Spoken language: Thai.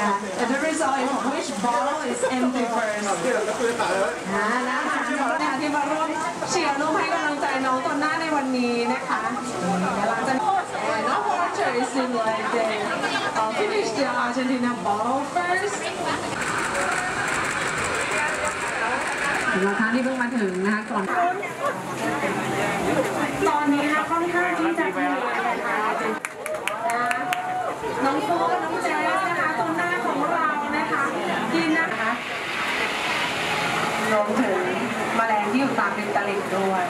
นะคะ And the result is which bottle is empty first อ่านะคะนะคะที่มาร่วมเชียร์ร่วมให้กำลังใจน้องตนหน้าในวันนี้นะคะเดี๋ยวหลังจากนี้ and no water is in like they uh, finish the Argentina bottle first สำหรับท่านที่เพิ่งมาถึงนะคะก่อนตอนนี้นะค่อนข้างที่จะเหนื่อยนะคะนะน้องโฟ รวมถึงแมลงที่อยู่ตามริมตลิ่งด้วย